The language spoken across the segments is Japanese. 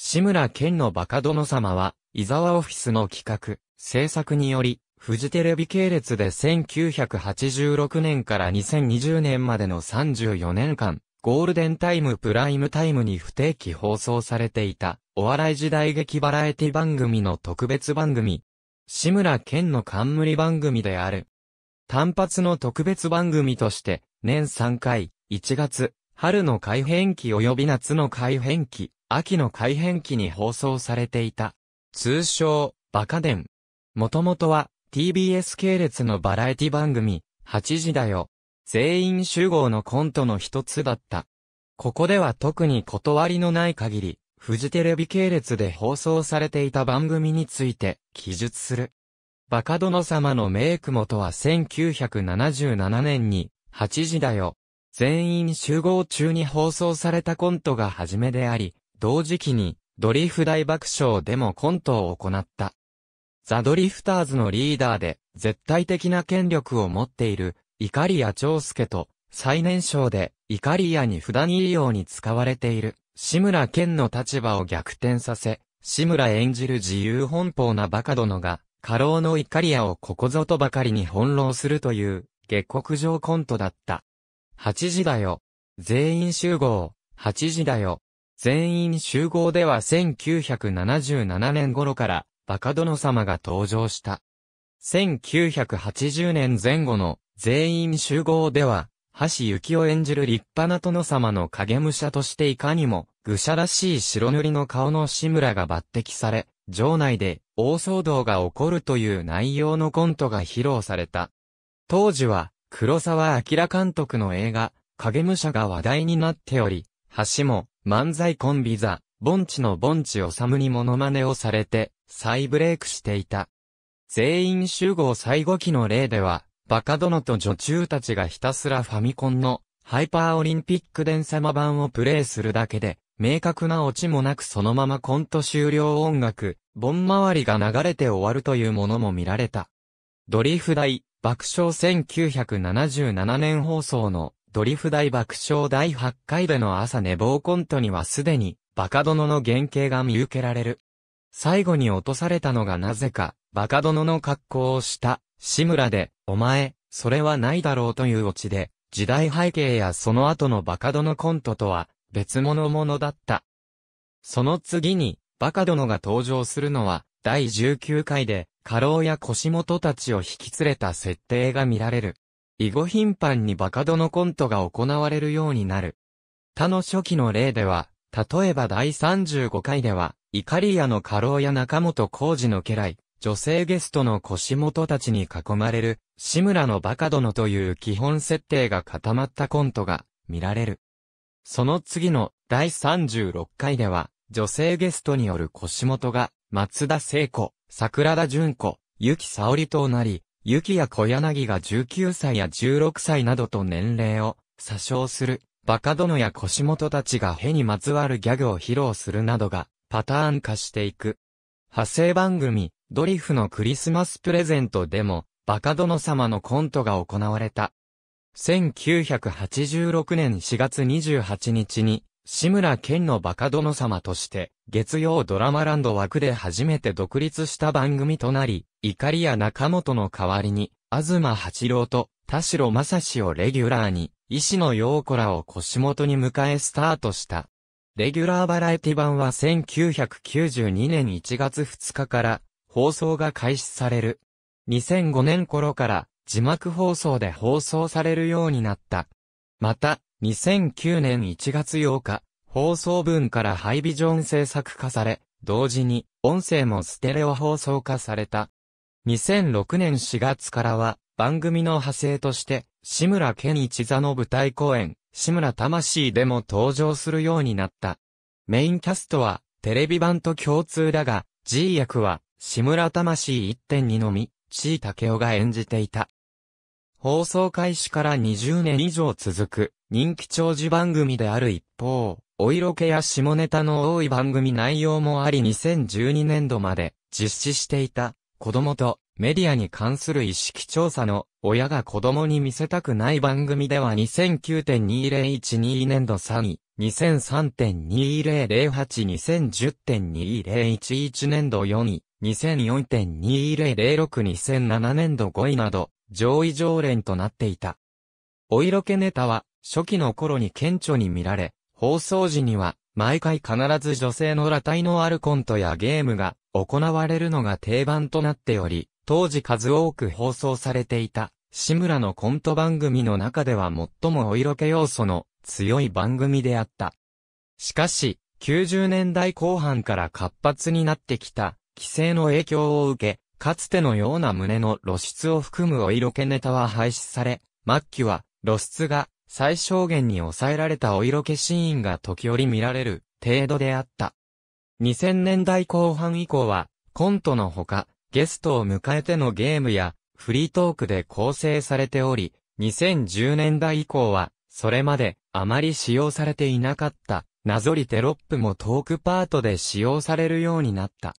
志村けんのバカ殿様は、伊沢オフィスの企画、制作により、フジテレビ系列で1986年から2020年までの34年間、ゴールデンタイムプライムタイムに不定期放送されていた、お笑い時代劇バラエティ番組の特別番組。志村けんの冠番組である。単発の特別番組として、年3回、1月、春の改変期及び夏の改変期、秋の改変期に放送されていた。通称、バカ伝。もともとは、TBS 系列のバラエティ番組、8時だよ。全員集合のコントの一つだった。ここでは特に断りのない限り、フジテレビ系列で放送されていた番組について記述する。バカ殿様のメイク元は1977年に、8時だよ。全員集合中に放送されたコントが初めであり、同時期に、ドリフ大爆笑でもコントを行った。ザ・ドリフターズのリーダーで、絶対的な権力を持っている、イカリア長介と、最年少で、イカリアに普段いいように使われている、志村健の立場を逆転させ、志村演じる自由奔放なバカ殿が、過労のイカリアをここぞとばかりに翻弄するという、下克上コントだった。8時だよ。全員集合。8時だよ。全員集合では1977年頃からバカ殿様が登場した。1980年前後の全員集合では、橋幸を演じる立派な殿様の影武者としていかにも、愚者らしい白塗りの顔の志村が抜擢され、場内で大騒動が起こるという内容のコントが披露された。当時は、黒沢明監督の映画、影武者が話題になっており、橋も、漫才コンビザ、盆地の盆地治にモノマネをされて、再ブレイクしていた。全員集合最後期の例では、バカ殿と女中たちがひたすらファミコンのハイパーオリンピック伝様版をプレイするだけで、明確なオチもなくそのままコント終了音楽、盆回りが流れて終わるというものも見られた。ドリフ大、爆笑1977年放送のドリフ大爆笑第8回での朝寝坊コントにはすでに、バカ殿の原型が見受けられる。最後に落とされたのがなぜか、バカ殿の格好をした、志村で、お前、それはないだろうというオチで、時代背景やその後のバカ殿コントとは、別物ものだった。その次に、バカ殿が登場するのは、第19回で、過労や腰元たちを引き連れた設定が見られる。以後頻繁にバカ殿コントが行われるようになる。他の初期の例では、例えば第35回では、イカリアの過労や中本浩二の家来、女性ゲストの腰元たちに囲まれる、志村のバカ殿という基本設定が固まったコントが見られる。その次の第36回では、女性ゲストによる腰元が、松田聖子、桜田淳子、ゆき沙織となり、雪や小柳が19歳や16歳などと年齢を詐称する、バカ殿や腰元たちがへにまつわるギャグを披露するなどがパターン化していく。派生番組、ドリフのクリスマスプレゼントでも、バカ殿様のコントが行われた。1986年4月28日に、志村けんのバカ殿様として、月曜ドラマランド枠で初めて独立した番組となり、怒りや中本の代わりに、東八郎と田代正史をレギュラーに、石野陽子らを腰元に迎えスタートした。レギュラーバラエティ版は1992年1月2日から放送が開始される。2005年頃から字幕放送で放送されるようになった。また、2009年1月8日、放送分からハイビジョン制作化され、同時に音声もステレオ放送化された。2006年4月からは番組の派生として、志村健一座の舞台公演、志村魂でも登場するようになった。メインキャストはテレビ版と共通だが、G 役は志村魂1.2のみ、C 竹雄が演じていた。放送開始から20年以上続く人気長寿番組である一方、お色気や下ネタの多い番組内容もあり2012年度まで実施していた子供とメディアに関する意識調査の親が子供に見せたくない番組では2009.2012年度3位、2003.2008-2010.2011年度4位、2004.2006-2007年度5位など、上位常連となっていた。お色気ネタは、初期の頃に顕著に見られ、放送時には、毎回必ず女性の裸体のあるコントやゲームが行われるのが定番となっており、当時数多く放送されていた、志村のコント番組の中では最もお色気要素の強い番組であった。しかし、90年代後半から活発になってきた、規制の影響を受け、かつてのような胸の露出を含むお色気ネタは廃止され、末期は露出が最小限に抑えられたお色気シーンが時折見られる程度であった。2000年代後半以降は、コントのほか、ゲストを迎えてのゲームやフリートークで構成されており、2010年代以降は、それまであまり使用されていなかったなぞりテロップもトークパートで使用されるようになった。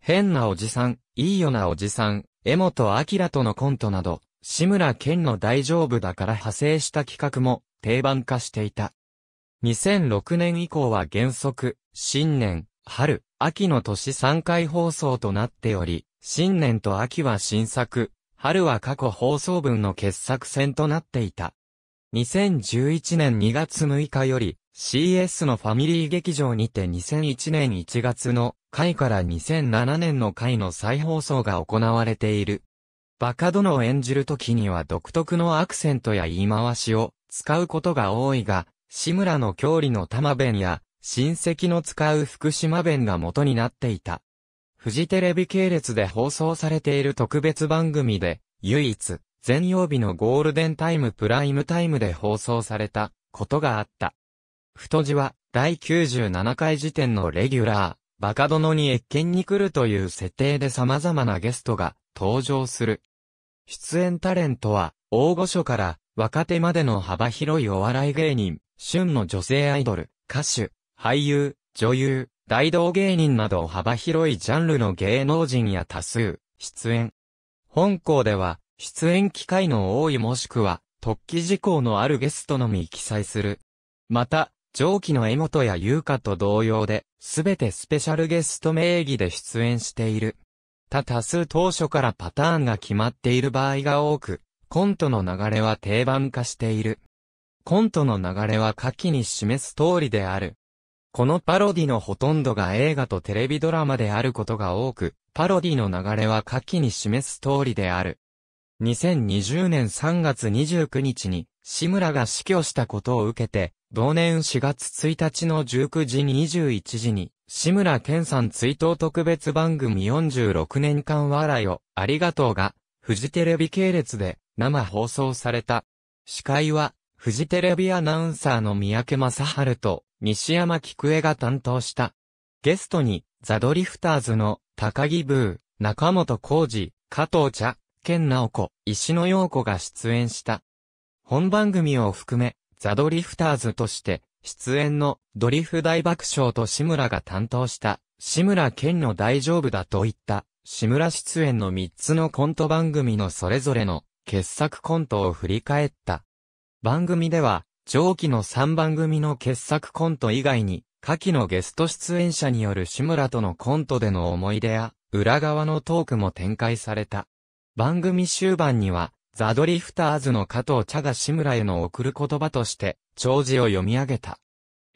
変なおじさん、いいよなおじさん、江本明とのコントなど、志村けんの大丈夫だから派生した企画も定番化していた。2006年以降は原則、新年、春、秋の年3回放送となっており、新年と秋は新作、春は過去放送分の傑作戦となっていた。2011年2月6日より CS のファミリー劇場にて2001年1月の回から2007年の回の再放送が行われている。バカ殿を演じるときには独特のアクセントや言い回しを使うことが多いが、志村の郷里の玉弁や親戚の使う福島弁が元になっていた。フジテレビ系列で放送されている特別番組で、唯一、全曜日のゴールデンタイムプライムタイムで放送されたことがあった。太字は第97回時点のレギュラー、バカ殿に越見に来るという設定で様々なゲストが登場する。出演タレントは、大御所から若手までの幅広いお笑い芸人、旬の女性アイドル、歌手、俳優、女優、大道芸人など幅広いジャンルの芸能人や多数、出演。本校では、出演機会の多いもしくは、特記事項のあるゲストのみ記載する。また、上記の江本や優香と同様で、すべてスペシャルゲスト名義で出演している。他多数当初からパターンが決まっている場合が多く、コントの流れは定番化している。コントの流れは下記に示す通りである。このパロディのほとんどが映画とテレビドラマであることが多く、パロディの流れは下記に示す通りである。2020年3月29日に、志村が死去したことを受けて、同年4月1日の19時21時に、志村けんさん追悼特別番組46年間笑いをありがとうが、フジテレビ系列で生放送された。司会は、フジテレビアナウンサーの三宅正春と西山菊江が担当した。ゲストに、ザ・ドリフターズの高木ブー、中本浩二、加藤茶、健直子、石野陽子が出演した。本番組を含め、ザ・ドリフターズとして、出演のドリフ大爆笑と志村が担当した、志村けんの大丈夫だといった、志村出演の3つのコント番組のそれぞれの傑作コントを振り返った。番組では、上記の3番組の傑作コント以外に、下記のゲスト出演者による志村とのコントでの思い出や、裏側のトークも展開された。番組終盤には、ザ・ドリフターズの加藤茶が志村への送る言葉として、長寿を読み上げた。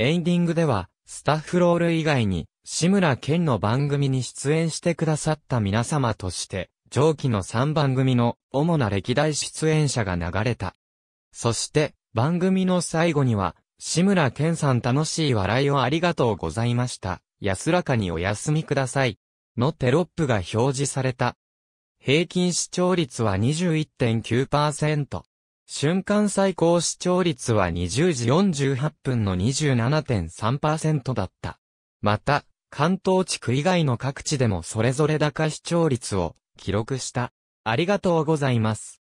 エンディングでは、スタッフロール以外に、志村けんの番組に出演してくださった皆様として、上記の3番組の主な歴代出演者が流れた。そして、番組の最後には、志村けんさん楽しい笑いをありがとうございました。安らかにお休みください。のテロップが表示された。平均視聴率は21.9%。瞬間最高視聴率は20時48分の27.3%だった。また、関東地区以外の各地でもそれぞれ高視聴率を記録した。ありがとうございます。